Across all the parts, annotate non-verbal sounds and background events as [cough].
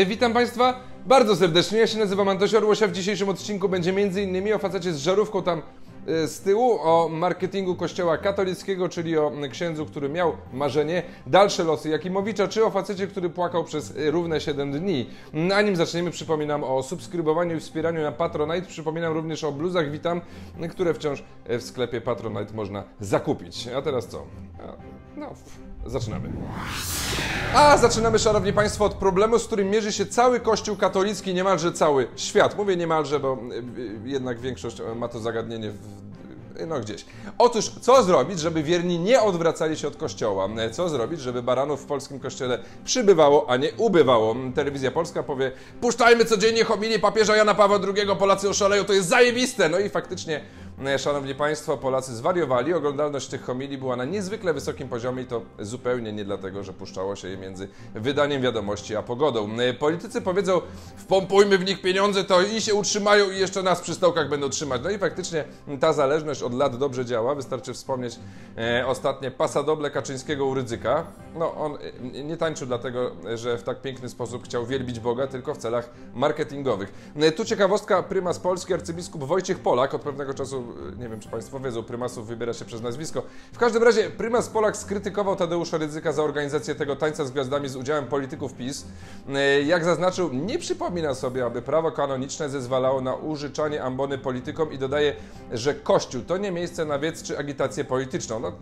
E, Witam Państwa bardzo serdecznie. Ja się nazywam Antoś Orłosia. W dzisiejszym odcinku będzie m.in. o facecie z żarówką tam e, z tyłu, o marketingu kościoła katolickiego, czyli o księdzu, który miał marzenie, dalsze losy Jakimowicza, czy o facecie, który płakał przez e, równe 7 dni. A nim zaczniemy, przypominam o subskrybowaniu i wspieraniu na Patronite. Przypominam również o bluzach Witam, które wciąż w sklepie Patronite można zakupić. A teraz co? No, zaczynamy. A zaczynamy, szanowni państwo, od problemu, z którym mierzy się cały Kościół katolicki, niemalże cały świat. Mówię niemalże, bo y, y, jednak większość ma to zagadnienie w no gdzieś. Otóż, co zrobić, żeby wierni nie odwracali się od kościoła? Co zrobić, żeby baranów w polskim kościele przybywało, a nie ubywało? Telewizja Polska powie, puszczajmy codziennie homilii papieża Jana Pawła II, Polacy oszaleją, to jest zajebiste! No i faktycznie, e, szanowni państwo, Polacy zwariowali. Oglądalność tych homilii była na niezwykle wysokim poziomie i to zupełnie nie dlatego, że puszczało się je między wydaniem wiadomości a pogodą. E, Politycy powiedzą, wpompujmy w nich pieniądze, to i się utrzymają i jeszcze nas przy stołkach będą trzymać. No i faktycznie ta zależność od lat dobrze działa. Wystarczy wspomnieć e, ostatnie pasadoble Kaczyńskiego u Rydzyka. No, on e, nie tańczył dlatego, że w tak piękny sposób chciał wielbić Boga, tylko w celach marketingowych. E, tu ciekawostka, prymas Polski, arcybiskup Wojciech Polak, od pewnego czasu, nie wiem czy Państwo wiedzą, prymasów wybiera się przez nazwisko. W każdym razie prymas Polak skrytykował Tadeusza Rydzyka za organizację tego tańca z gwiazdami z udziałem polityków PiS. E, Jak zaznaczył, nie przypomina sobie, aby prawo kanoniczne zezwalało na użyczanie ambony politykom i dodaje, że Kościół to nie miejsce na wiec czy agitację polityczną. No,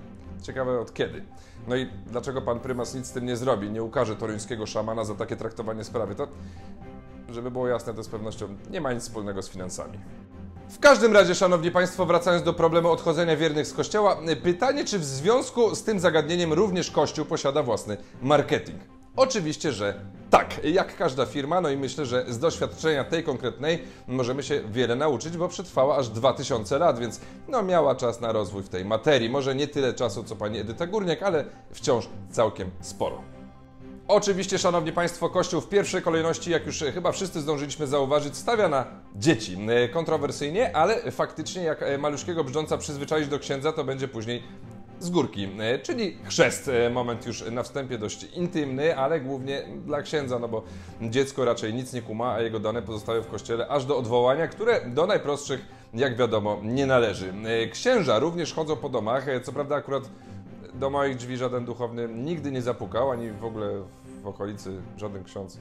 ciekawe od kiedy. No i dlaczego pan prymas nic z tym nie zrobi? Nie ukaże toruńskiego szamana za takie traktowanie sprawy. To, żeby było jasne, to z pewnością nie ma nic wspólnego z finansami. W każdym razie, szanowni państwo, wracając do problemu odchodzenia wiernych z kościoła, pytanie, czy w związku z tym zagadnieniem również kościół posiada własny marketing? Oczywiście, że tak, jak każda firma, no i myślę, że z doświadczenia tej konkretnej możemy się wiele nauczyć, bo przetrwała aż 2000 lat, więc no miała czas na rozwój w tej materii. Może nie tyle czasu, co pani Edyta Górniak, ale wciąż całkiem sporo. Oczywiście, Szanowni Państwo, Kościół w pierwszej kolejności, jak już chyba wszyscy zdążyliśmy zauważyć, stawia na dzieci. E, Kontrowersyjnie, ale faktycznie jak e, maluszkiego brzdąca przyzwyczaić do księdza, to będzie później z górki, e, czyli chrzest. E, Moment już na wstępie dość intymny, ale głównie dla księdza, no bo dziecko raczej nic nie kuma, a jego dane pozostają w kościele aż do odwołania, które do najprostszych, jak wiadomo, nie należy. E, Księża również chodzą po domach, e, co prawda akurat do moich drzwi żaden duchowny nigdy nie zapukał, ani w ogóle w okolicy żaden ksiądz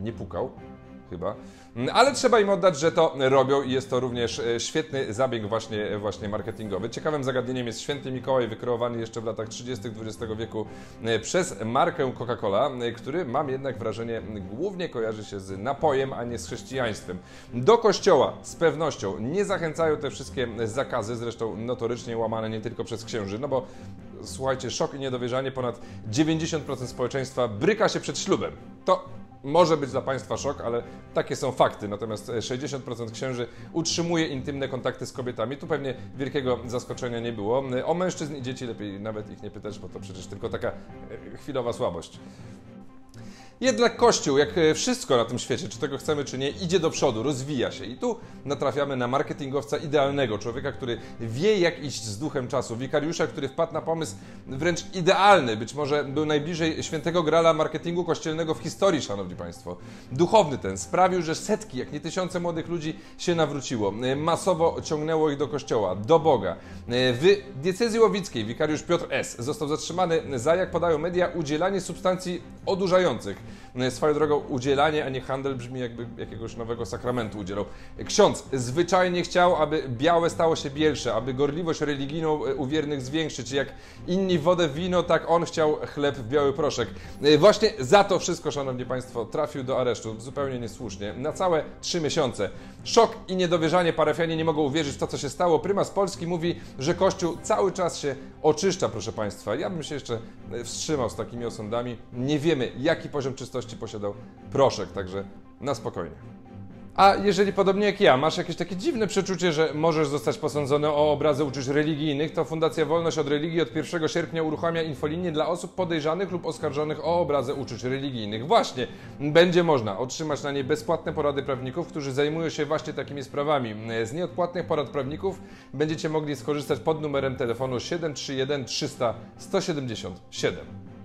nie pukał, chyba. Ale trzeba im oddać, że to robią i jest to również e, świetny zabieg właśnie, właśnie marketingowy. Ciekawym zagadnieniem jest Święty Mikołaj, wykreowany jeszcze w latach 30. XX wieku e, przez markę Coca-Cola, e, który mam jednak wrażenie głównie kojarzy się z napojem, a nie z chrześcijaństwem. Do kościoła z pewnością nie zachęcają te wszystkie zakazy, zresztą notorycznie łamane nie tylko przez księży, no bo słuchajcie, szok i niedowierzanie, ponad 90% społeczeństwa bryka się przed ślubem. To może być dla Państwa szok, ale takie są fakty. Natomiast 60% księży utrzymuje intymne kontakty z kobietami. Tu pewnie wielkiego zaskoczenia nie było. O mężczyzn i dzieci lepiej nawet ich nie pytać, bo to przecież tylko taka e, chwilowa słabość. Jednak Kościół, jak e, wszystko na tym świecie, czy tego chcemy, czy nie, idzie do przodu, rozwija się. I tu natrafiamy na marketingowca idealnego, człowieka, który wie, jak iść z duchem czasu, wikariusza, który wpadł na pomysł wręcz idealny, być może był najbliżej świętego grala marketingu kościelnego w historii, szanowni państwo. Duchowny ten sprawił, że setki, jak nie tysiące młodych ludzi się nawróciło. E, Masowo ciągnęło ich do kościoła, do Boga. E, W diecezji łowickiej wikariusz Piotr S. został zatrzymany za, jak podają media, udzielanie substancji odurzających. E, Swoją drogą udzielanie, a nie handel brzmi jakby jakiegoś nowego sakramentu udzielał. Ksiądz zwyczajnie chciał, aby białe stało się bielsze, aby gorliwość religijną e, u wiernych zwiększyć. Jak inni wodę wino, tak on chciał chleb w biały proszek. E, Właśnie za to wszystko, szanowni państwo, trafił do aresztu, zupełnie niesłusznie, na całe trzy miesiące. Szok i niedowierzanie parafianie nie mogą uwierzyć w to, co się stało. Prymas Polski mówi, że Kościół cały czas się oczyszcza, proszę państwa. Ja bym się jeszcze e, wstrzymał z takimi osądami. Nie wiemy, jaki poziom czystości posiadał proszek, także na spokojnie. A jeżeli podobnie jak ja, masz jakieś takie dziwne przeczucie, że możesz zostać posądzony o obrazy uczuć religijnych, to Fundacja Wolność od Religii od 1 sierpnia uruchamia infolinię dla osób podejrzanych lub oskarżonych o obrazy uczuć religijnych. Właśnie, będzie można otrzymać na niej bezpłatne porady prawników, którzy zajmują się właśnie takimi sprawami. Z nieodpłatnych porad prawników będziecie mogli skorzystać pod numerem telefonu 731 300 177.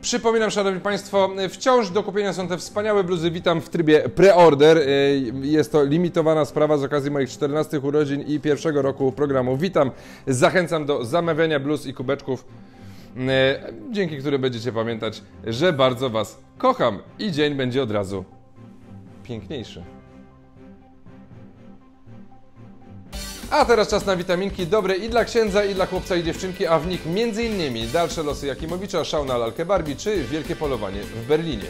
Przypominam, Szanowni Państwo, wciąż do kupienia są te wspaniałe bluzy. Witam w trybie pre-order. E, jest to limitowana sprawa z okazji moich 14 urodzin i pierwszego roku programu. Witam, zachęcam do zamawiania bluz i kubeczków, e, dzięki którym będziecie pamiętać, że bardzo Was kocham i dzień będzie od razu piękniejszy. A teraz czas na witaminki dobre i dla księdza, i dla chłopca i dziewczynki, a w nich m.in. dalsze losy Jakimowicza, szał na lalkę Barbie czy wielkie polowanie w Berlinie.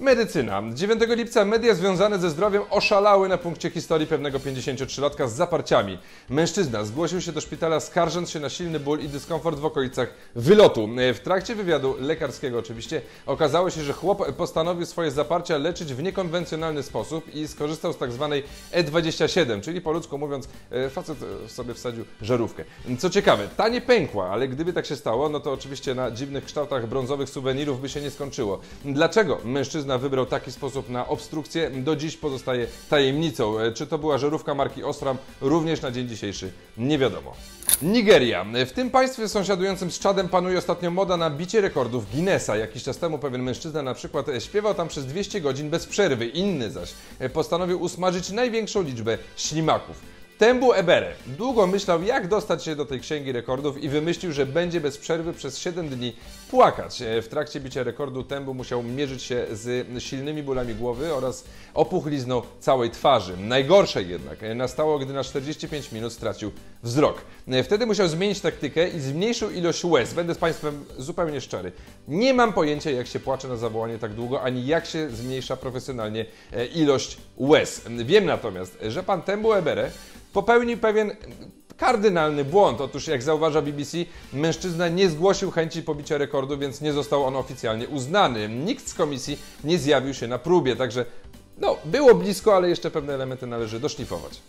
Medycyna. 9 lipca media związane ze zdrowiem oszalały na punkcie historii pewnego 53-latka z zaparciami. Mężczyzna zgłosił się do szpitala skarżąc się na silny ból i dyskomfort w okolicach wylotu. W trakcie wywiadu lekarskiego oczywiście okazało się, że chłop postanowił swoje zaparcia leczyć w niekonwencjonalny sposób i skorzystał z tak zwanej E27, czyli po ludzku mówiąc e, facet sobie wsadził żarówkę. Co ciekawe, ta nie pękła, ale gdyby tak się stało, no to oczywiście na dziwnych kształtach brązowych suwenirów by się nie skończyło. Dlaczego mężczyzna mężczyzna wybrał taki sposób na obstrukcję, do dziś pozostaje tajemnicą. E, czy to była żarówka marki Osram, również na dzień dzisiejszy nie wiadomo. Nigeria. W tym państwie sąsiadującym z Czadem panuje ostatnio moda na bicie rekordów Guinnessa. Jakiś czas temu pewien mężczyzna na przykład śpiewał tam przez 200 godzin bez przerwy. Inny zaś postanowił usmażyć największą liczbę ślimaków. Tembu Ebere długo myślał, jak dostać się do tej księgi rekordów i wymyślił, że będzie bez przerwy przez 7 dni płakać. E, w trakcie bicia rekordu Tembu musiał mierzyć się z silnymi bólami głowy oraz opuchlizną całej twarzy. Najgorsze jednak e, nastało, gdy na 45 minut stracił wzrok. E, wtedy musiał zmienić taktykę i zmniejszył ilość łez. Będę z Państwem zupełnie szczery. Nie mam pojęcia, jak się płacze na zawołanie tak długo, ani jak się zmniejsza profesjonalnie ilość łez. Wiem natomiast, że pan Tembu Ebere popełnił pewien kardynalny błąd. Otóż, jak zauważa BBC, mężczyzna nie zgłosił chęci pobicia rekordu, więc nie został on oficjalnie uznany. Nikt z komisji nie zjawił się na próbie, także no, było blisko, ale jeszcze pewne elementy należy doszlifować.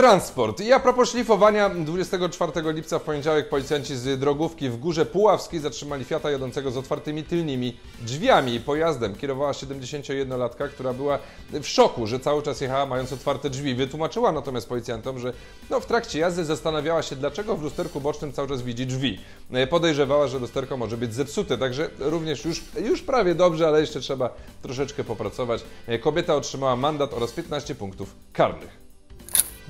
Transport. I a propos szlifowania, 24 lipca w poniedziałek policjanci z drogówki w Górze Puławskiej zatrzymali Fiata jadącego z otwartymi tylnymi drzwiami. Pojazdem kierowała 71-latka, która była w szoku, że cały czas jechała mając otwarte drzwi. Wytłumaczyła natomiast policjantom, że no, w trakcie jazdy zastanawiała się, dlaczego w lusterku bocznym cały czas widzi drzwi. Podejrzewała, że lusterko może być zepsute, także również już, już prawie dobrze, ale jeszcze trzeba troszeczkę popracować. Kobieta otrzymała mandat oraz 15 punktów karnych.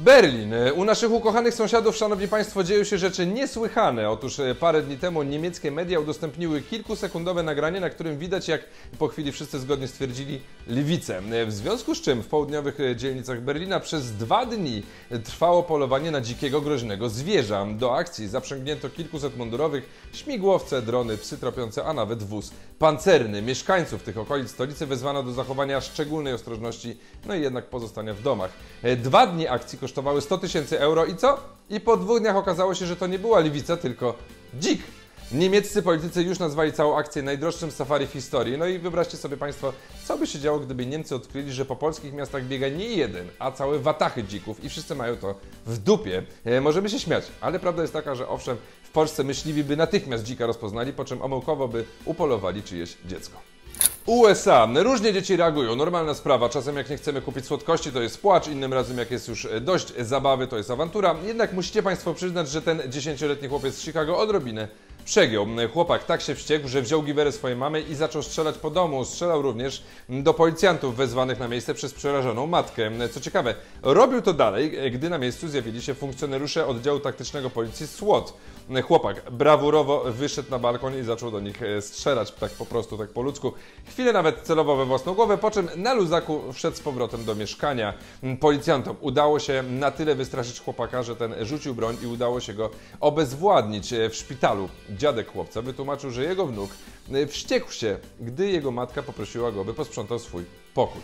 Berlin. U naszych ukochanych sąsiadów, szanowni państwo, dzieją się rzeczy niesłychane. Otóż e, parę dni temu niemieckie media udostępniły kilkusekundowe nagranie, na którym widać, jak po chwili wszyscy zgodnie stwierdzili, lwice. E, w związku z czym w południowych e, dzielnicach Berlina przez dwa dni trwało polowanie na dzikiego, groźnego zwierza. Do akcji zaprzęgnięto kilkuset mundurowych, śmigłowce, drony, psy tropiące, a nawet wóz pancerny. Mieszkańców tych okolic stolicy wezwano do zachowania szczególnej ostrożności, no i jednak pozostania w domach. Dwa dni akcji kosztowały 100 tysięcy euro i co? I po dwóch dniach okazało się, że to nie była Liwica, tylko dzik. Niemieccy politycy już nazwali całą akcję najdroższym safari w historii. No i wyobraźcie sobie Państwo, co by się działo, gdyby Niemcy odkryli, że po polskich miastach biega nie jeden, a całe watachy dzików i wszyscy mają to w dupie. E, możemy się śmiać, ale prawda jest taka, że owszem, w Polsce myśliwi by natychmiast dzika rozpoznali, po czym omyłkowo by upolowali czyjeś dziecko. USA. Różnie dzieci reagują, normalna sprawa. Czasem jak nie chcemy kupić słodkości, to jest płacz, innym razem jak jest już dość zabawy, to jest awantura. Jednak musicie Państwo przyznać, że ten 10-letni chłopiec z Chicago odrobinę przegiął. Chłopak tak się wściekł, że wziął giwerę swojej mamy i zaczął strzelać po domu. Strzelał również do policjantów wezwanych na miejsce przez przerażoną matkę. Co ciekawe, robił to dalej, gdy na miejscu zjawili się funkcjonariusze oddziału taktycznego policji SWAT. Chłopak brawurowo wyszedł na balkon i zaczął do nich e, strzelać, tak po prostu, tak po ludzku. Chwilę nawet celował we własną głowę, po czym na luzaku wszedł z powrotem do mieszkania. Policjantom udało się na tyle wystraszyć chłopaka, że ten rzucił broń i udało się go obezwładnić e, w szpitalu. Dziadek chłopca wytłumaczył, że jego wnuk e, wściekł się, gdy jego matka poprosiła go, by posprzątał swój pokój.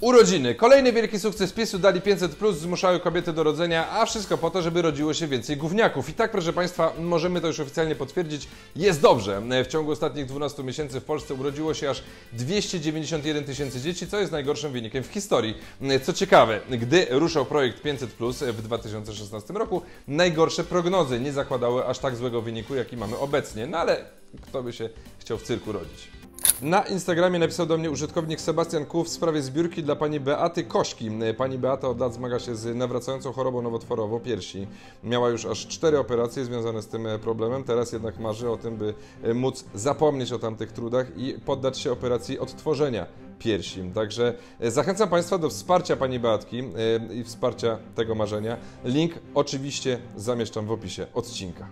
Urodziny. Kolejny wielki sukces PiSu dali 500, plus, zmuszały kobiety do rodzenia, a wszystko po to, żeby rodziło się więcej gówniaków. I tak, proszę Państwa, możemy to już oficjalnie potwierdzić, jest dobrze. W ciągu ostatnich 12 miesięcy w Polsce urodziło się aż 291 tysięcy dzieci, co jest najgorszym wynikiem w historii. Co ciekawe, gdy ruszał projekt 500 plus w 2016 roku, najgorsze prognozy nie zakładały aż tak złego wyniku, jaki mamy obecnie. No ale kto by się chciał w cyrku rodzić? Na Instagramie napisał do mnie użytkownik Sebastian Kuf w sprawie zbiórki dla pani Beaty Kośki. Pani Beata od lat zmaga się z nawracającą chorobą nowotworową piersi. Miała już aż cztery operacje związane z tym problemem. Teraz jednak marzy o tym, by móc zapomnieć o tamtych trudach i poddać się operacji odtworzenia piersi. Także e, zachęcam Państwa do wsparcia Pani Beatki e, i wsparcia tego marzenia. Link oczywiście zamieszczam w opisie odcinka.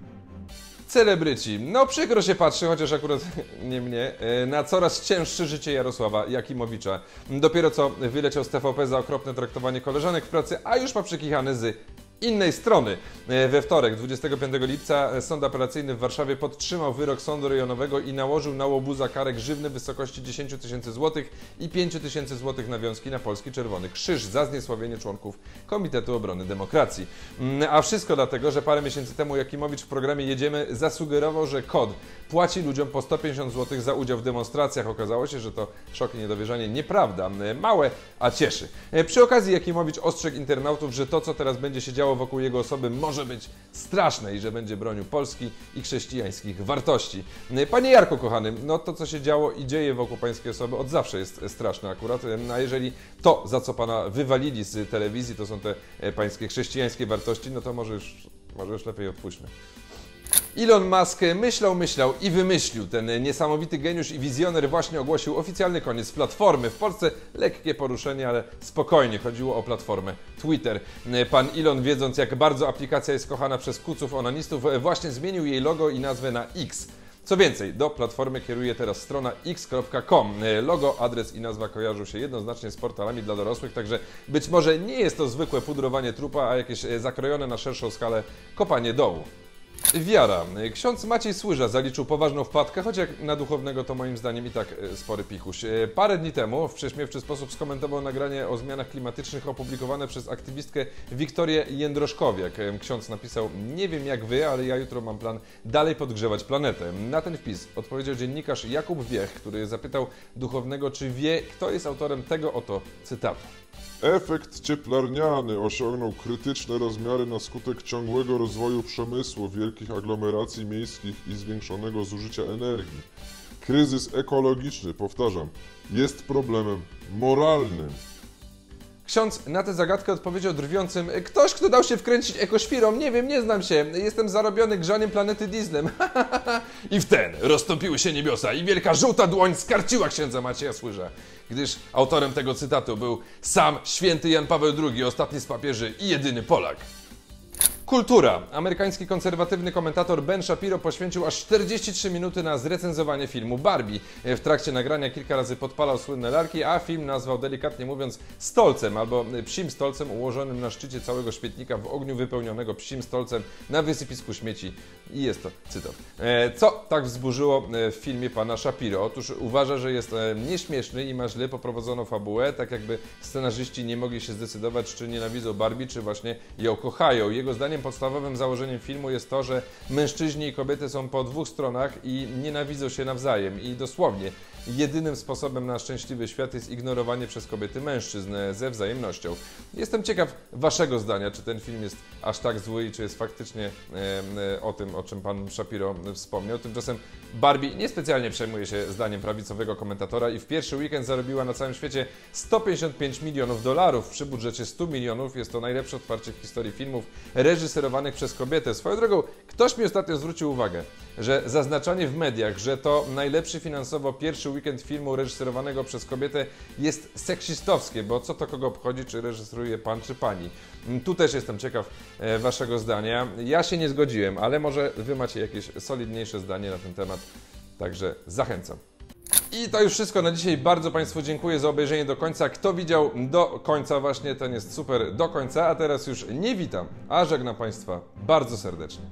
Celebryci. No przykro się patrzy, chociaż akurat [laughs] nie mnie, e, na coraz cięższe życie Jarosława Jakimowicza. Dopiero co wyleciał z TVP za okropne traktowanie koleżanek w pracy, a już ma przekichany z innej strony. E, we wtorek, 25 lipca, Sąd Apelacyjny w Warszawie podtrzymał wyrok sądu rejonowego i nałożył na łobuza karę grzywny w wysokości 10 tysięcy złotych i 5 tysięcy złotych nawiązki na Polski Czerwony Krzyż za zniesławienie członków Komitetu Obrony Demokracji. Mm, a wszystko dlatego, że parę miesięcy temu Jakimowicz w programie Jedziemy zasugerował, że KOD płaci ludziom po 150 zł za udział w demonstracjach. Okazało się, że to szok i niedowierzanie. Nieprawda. Małe, a cieszy. E, przy okazji Jakimowicz ostrzegł internautów, że to, co teraz będzie się działo działo wokół jego osoby może być straszne i że będzie bronił Polski i chrześcijańskich wartości. Panie Jarku, kochany, no to co się działo i dzieje wokół pańskiej osoby od zawsze jest straszne akurat, a jeżeli to, za co pana wywalili z telewizji, to są te pańskie chrześcijańskie wartości, no to może już, może już lepiej odpuśćmy. Elon Musk myślał, myślał i wymyślił. Ten niesamowity geniusz i wizjoner właśnie ogłosił oficjalny koniec platformy. W Polsce lekkie poruszenie, ale spokojnie chodziło o platformę Twitter. Pan Elon, wiedząc jak bardzo aplikacja jest kochana przez kuców onanistów, właśnie zmienił jej logo i nazwę na X. Co więcej, do platformy kieruje teraz strona x.com. Logo, adres i nazwa kojarzą się jednoznacznie z portalami dla dorosłych, także być może nie jest to zwykłe pudrowanie trupa, a jakieś zakrojone na szerszą skalę kopanie dołu. Wiara. Ksiądz Maciej Słyża zaliczył poważną wpadkę, choć jak na duchownego to moim zdaniem i tak e, spory pichuś. E, parę dni temu w prześmiewczy sposób skomentował nagranie o zmianach klimatycznych opublikowane przez aktywistkę Wiktorię Jędroszkowiak. E, ksiądz napisał, nie wiem jak wy, ale ja jutro mam plan dalej podgrzewać planetę. Na ten wpis odpowiedział dziennikarz Jakub Wiech, który zapytał duchownego, czy wie, kto jest autorem tego oto cytatu. Efekt cieplarniany osiągnął krytyczne rozmiary na skutek ciągłego rozwoju przemysłu, wielkich aglomeracji miejskich i zwiększonego zużycia energii. Kryzys ekologiczny, powtarzam, jest problemem moralnym. Ksiądz na tę zagadkę odpowiedział drwiącym Ktoś, kto dał się wkręcić ekoświrą, nie wiem, nie znam się, jestem zarobiony grzaniem planety dieslem. [laughs] I w ten roztopiły się niebiosa i wielka żółta dłoń skarciła księdza Macieja Słyża, gdyż autorem tego cytatu był sam święty Jan Paweł II, ostatni z papieży i jedyny Polak. Kultura. Amerykański konserwatywny komentator Ben Shapiro poświęcił aż 43 minuty na zrecenzowanie filmu Barbie. W trakcie nagrania kilka razy podpalał słynne larki, a film nazwał delikatnie mówiąc stolcem albo psim stolcem ułożonym na szczycie całego śmietnika w ogniu wypełnionego psim stolcem na wysypisku śmieci. I jest to cytat. E, co tak wzburzyło e, w filmie pana Shapiro? Otóż uważa, że jest e, nieśmieszny i ma źle poprowadzoną fabułę, tak jakby scenarzyści nie mogli się zdecydować, czy nienawidzą Barbie, czy właśnie ją kochają. Jego zdaniem podstawowym założeniem filmu jest to, że mężczyźni i kobiety są po dwóch stronach i nienawidzą się nawzajem. I dosłownie jedynym sposobem na szczęśliwy świat jest ignorowanie przez kobiety mężczyzn ze wzajemnością. Jestem ciekaw Waszego zdania, czy ten film jest aż tak zły i czy jest faktycznie e, o tym, o czym Pan Shapiro wspomniał. Tymczasem Barbie niespecjalnie przejmuje się zdaniem prawicowego komentatora i w pierwszy weekend zarobiła na całym świecie 155 milionów dolarów. Przy budżecie 100 milionów jest to najlepsze otwarcie w historii filmów reżyserowanych przez kobietę. Swoją drogą, ktoś mi ostatnio zwrócił uwagę, że zaznaczanie w mediach, że to najlepszy finansowo pierwszy weekend filmu reżyserowanego przez kobietę jest seksistowskie, bo co to kogo obchodzi, czy reżyseruje pan czy pani. Tu też jestem ciekaw e, Waszego zdania. Ja się nie zgodziłem, ale może Wy macie jakieś solidniejsze zdanie na ten temat, także zachęcam. I to już wszystko na dzisiaj. Bardzo Państwu dziękuję za obejrzenie do końca. Kto widział do końca właśnie, ten jest super do końca. A teraz już nie witam, a żegnam Państwa bardzo serdecznie.